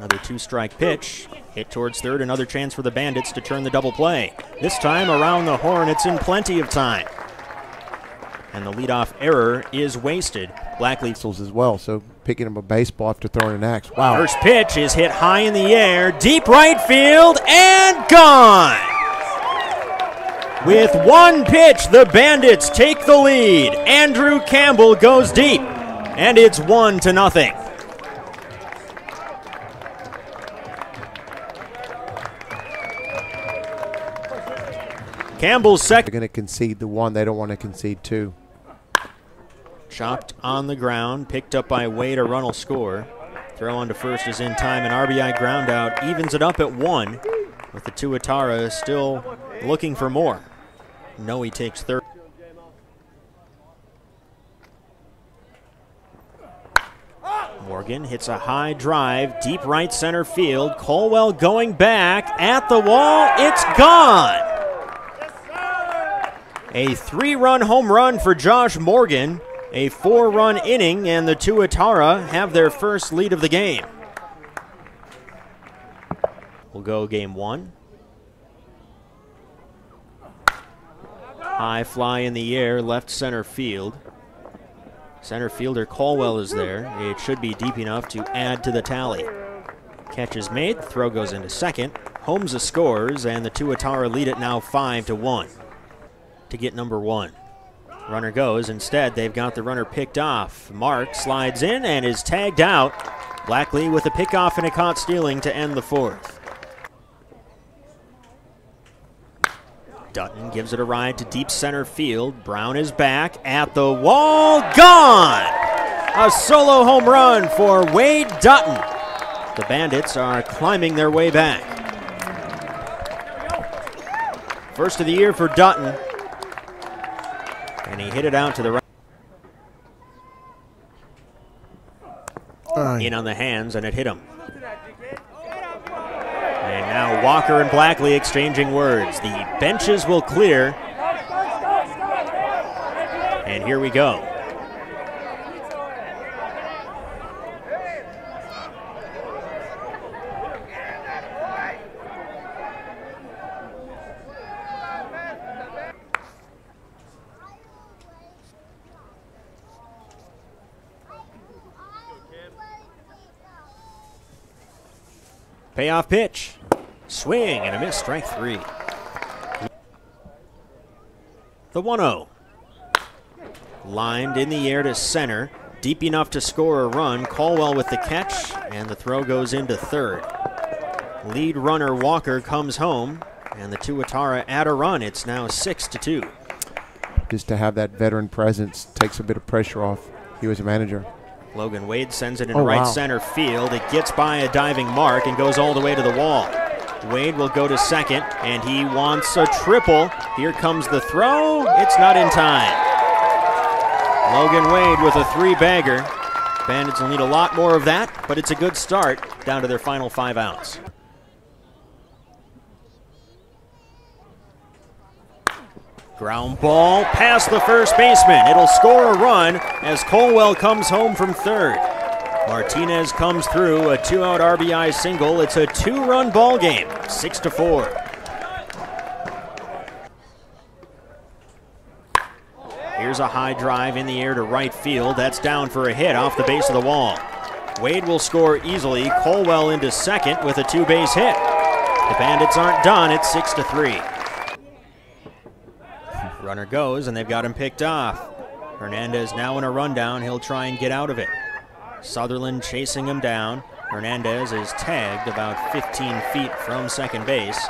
Another two strike pitch. Hit towards third. Another chance for the Bandits to turn the double play. This time around the horn, it's in plenty of time. And the leadoff error is wasted. Blackleaf as well, so picking up a baseball after throwing an axe. Wow. First pitch is hit high in the air, deep right field, and gone. With one pitch, the Bandits take the lead. Andrew Campbell goes deep, and it's one to nothing. Campbell's second. They're second. going to concede the one. They don't want to concede two. Chopped on the ground, picked up by Wade. A run will score. Throw on to first is in time. An RBI ground out evens it up at one, with the Tuatara still looking for more. No, he takes third. Morgan hits a high drive, deep right center field. Colwell going back at the wall. It's gone. A three run home run for Josh Morgan, a four run inning, and the Tuatara have their first lead of the game. We'll go game one. High fly in the air, left center field. Center fielder Colwell is there. It should be deep enough to add to the tally. Catch is made, throw goes into second. Holmes scores, and the Tuatara lead it now 5 to 1 to get number one. Runner goes. Instead, they've got the runner picked off. Mark slides in and is tagged out. Blackley with a pickoff and a caught stealing to end the fourth. Dutton gives it a ride to deep center field. Brown is back at the wall. Gone! A solo home run for Wade Dutton. The Bandits are climbing their way back. First of the year for Dutton. And he hit it out to the right. In on the hands, and it hit him. And now Walker and Blackley exchanging words. The benches will clear. And here we go. Payoff pitch. Swing and a miss, strike three. The 1 0. Lined in the air to center, deep enough to score a run. Colwell with the catch, and the throw goes into third. Lead runner Walker comes home, and the Tuatara add a run. It's now 6 to 2. Just to have that veteran presence takes a bit of pressure off you as a manager. Logan Wade sends it in Oh, right wow. center field. It gets by a diving mark and goes all the way to the wall. Wade will go to second, and he wants a triple. Here comes the throw. It's not in time. Logan Wade with a three bagger. Bandits will need a lot more of that, but it's a good start down to their final five outs. Ground ball past the first baseman. It'll score a run as Colwell comes home from third. Martinez comes through a two-out RBI single. It's a two-run ball game, six to four. Here's a high drive in the air to right field. That's down for a hit off the base of the wall. Wade will score easily. Colwell into second with a two-base hit. The Bandits aren't done. It's six to three. Runner goes, and they've got him picked off. Hernandez now in a rundown. He'll try and get out of it. Sutherland chasing him down. Hernandez is tagged about 15 feet from second base.